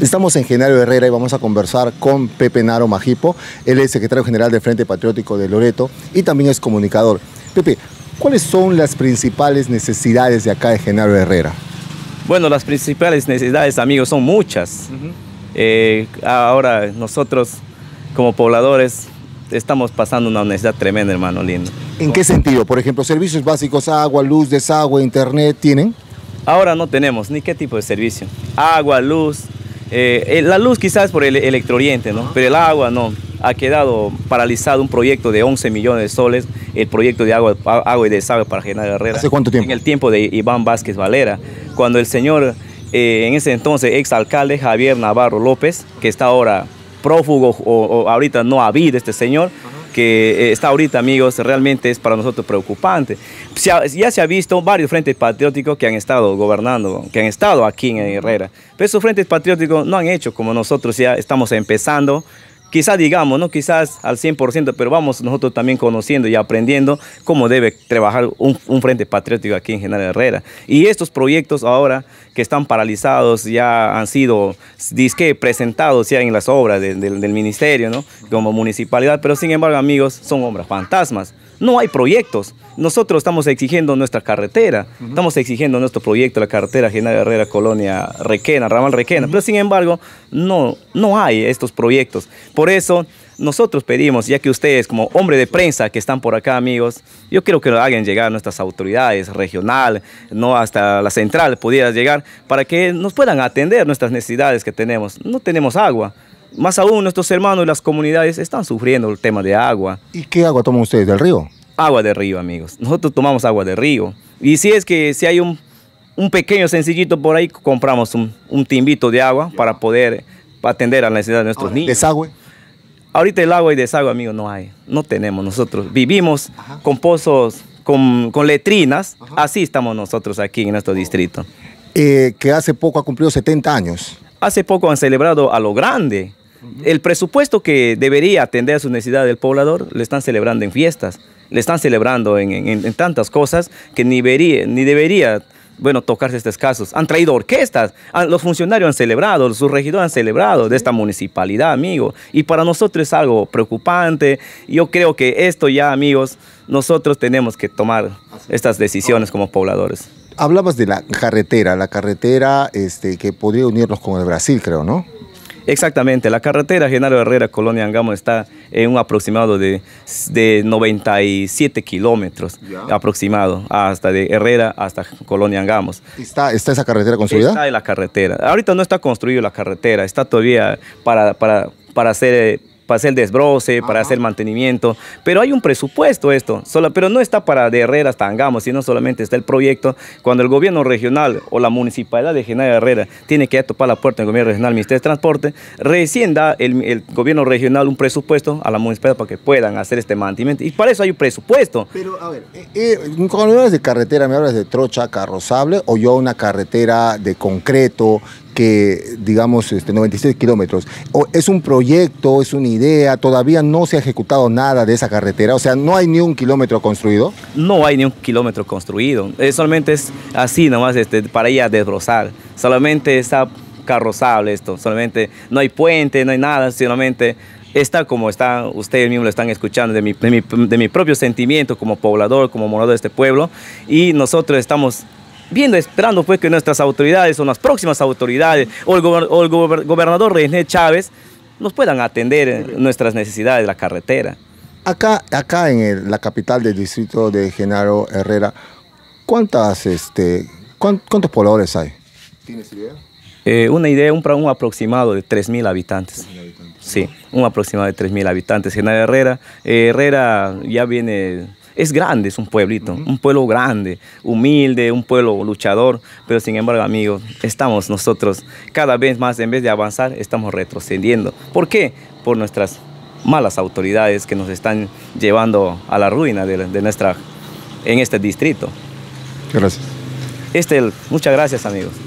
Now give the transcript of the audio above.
Estamos en Genaro Herrera y vamos a conversar con Pepe Naro Majipo. Él es secretario general del Frente Patriótico de Loreto y también es comunicador. Pepe, ¿cuáles son las principales necesidades de acá de Genaro Herrera? Bueno, las principales necesidades, amigos, son muchas. Eh, ahora nosotros, como pobladores, estamos pasando una necesidad tremenda, hermano lindo. ¿En qué sentido? Por ejemplo, servicios básicos, agua, luz, desagüe, internet, ¿tienen? Ahora no tenemos ni qué tipo de servicio. Agua, luz. Eh, la luz quizás por el electrooriente, ¿no? Pero el agua no. Ha quedado paralizado un proyecto de 11 millones de soles, el proyecto de agua, agua y desagüe para General Herrera. ¿Hace cuánto tiempo? En el tiempo de Iván Vázquez Valera, cuando el señor, eh, en ese entonces exalcalde Javier Navarro López, que está ahora prófugo o, ahorita no ha habido este señor, que eh, está ahorita, amigos, realmente es para nosotros preocupante. Ya se ha visto varios frentes patrióticos que han estado gobernando, que han estado aquí en Herrera, pero esos frentes patrióticos no han hecho como nosotros ya estamos empezando quizás digamos, no quizás al 100%, pero vamos nosotros también conociendo y aprendiendo cómo debe trabajar un, frente patriótico aquí en General Herrera. Y estos proyectos ahora que están paralizados ya han sido disque presentados ya en las obras del ministerio, ¿no? como municipalidad, pero sin embargo amigos son obras fantasmas. No hay proyectos. Nosotros estamos exigiendo nuestra carretera, estamos exigiendo nuestro proyecto, la carretera General Herrera, Colonia Requena, Ramal Requena, pero sin embargo no, no hay estos proyectos. Por eso nosotros pedimos, ya que ustedes como hombre de prensa que están por acá, amigos, yo quiero que lo hagan llegar a nuestras autoridades regional, no hasta la central, pudiera llegar, para que nos puedan atender nuestras necesidades que tenemos. No tenemos agua. Más aún, nuestros hermanos y las comunidades están sufriendo el tema de agua. ¿Y qué agua toman ustedes del río? Agua de río, amigos. Nosotros tomamos agua de río. Y si es que si hay un, pequeño sencillito por ahí, compramos un, timbito de agua para poder atender a la necesidad de nuestros niños. ¿Desagüe? Ahorita el agua y desagüe, amigos, no hay. No tenemos nosotros. Vivimos con pozos, con, letrinas. Así estamos nosotros aquí en nuestro distrito. Eh, que hace poco ha cumplido 70 años. Hace poco han celebrado a lo grande el presupuesto que debería atender a sus necesidades del poblador, le están celebrando en fiestas, le están celebrando en, tantas cosas que ni, debería, ni debería bueno, tocarse estos casos. Han traído orquestas, los funcionarios han celebrado, sus regidores han celebrado de esta municipalidad, amigo. Y para nosotros es algo preocupante. Yo creo que esto ya, amigos, nosotros tenemos que tomar estas decisiones como pobladores. Hablabas de la carretera, la carretera este, que podría unirnos con el Brasil, creo, ¿no? Exactamente, la carretera Genaro Herrera, Colonia Angamo, está en un aproximado de, de 97 kilómetros aproximado, hasta de Herrera hasta Colonia Angamos. ¿Está, ¿Está esa carretera construida? Está en la carretera. Ahorita no está construida la carretera, está todavía para, para, para hacer para hacer desbroce, para hacer mantenimiento, pero hay un presupuesto esto, solo, pero no está para de Herrera hasta Angamos, sino solamente está el proyecto. Cuando el gobierno regional o la municipalidad de General Herrera tiene que topar la puerta del gobierno regional, Ministerio de Transporte, recién da el, gobierno regional un presupuesto a la municipalidad para que puedan hacer este mantenimiento. Y para eso hay un presupuesto. Pero, a ver, eh, eh, cuando me hablas de carretera, ¿me hablas de trocha carrozable o yo una carretera de concreto que, digamos, este, 96 kilómetros. ¿Es un proyecto, es una idea? ¿Todavía no se ha ejecutado nada de esa carretera? O sea, ¿no hay ni un kilómetro construido? No hay ni un kilómetro construido. solamente es así nomás este, para ir a desbrozar. Solamente está carrozable esto. Solamente no hay puente, no hay nada. Solamente está como está, ustedes mismos lo están escuchando, de mi, de mi, de mi propio sentimiento como poblador, como morador de este pueblo. Y nosotros estamos viendo, esperando pues que nuestras autoridades o las próximas autoridades o el, gobernador René Chávez nos puedan atender nuestras necesidades de la carretera. Acá, acá en la capital del distrito de Genaro Herrera, ¿cuántas, este, ¿cuántos pobladores hay? ¿Tienes idea? Eh, una idea, un, un aproximado de 3.000 habitantes. habitantes. Sí, un aproximado de 3.000 habitantes. Genaro Herrera, eh, Herrera ya viene es grande, es un pueblito, un pueblo grande, humilde, un pueblo luchador, pero sin embargo, amigos, estamos nosotros cada vez más, en vez de avanzar, estamos retrocediendo. ¿Por qué? Por nuestras malas autoridades que nos están llevando a la ruina de, nuestra, en este distrito. Gracias. Este, muchas gracias, amigos.